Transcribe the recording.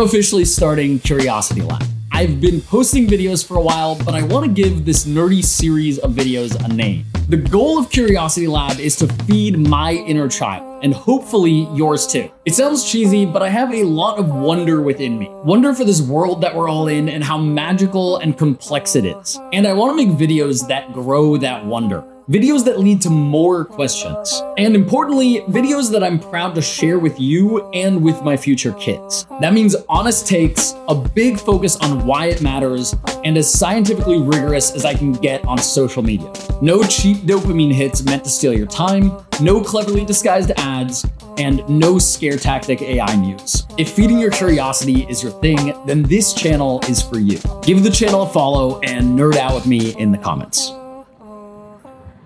Officially starting Curiosity Lab. I've been posting videos for a while, but I want to give this nerdy series of videos a name. The goal of Curiosity Lab is to feed my inner child, and hopefully yours too. It sounds cheesy, but I have a lot of wonder within me. Wonder for this world that we're all in and how magical and complex it is. And I want to make videos that grow that wonder videos that lead to more questions, and importantly, videos that I'm proud to share with you and with my future kids. That means honest takes, a big focus on why it matters, and as scientifically rigorous as I can get on social media. No cheap dopamine hits meant to steal your time, no cleverly disguised ads, and no scare tactic AI news. If feeding your curiosity is your thing, then this channel is for you. Give the channel a follow and nerd out with me in the comments.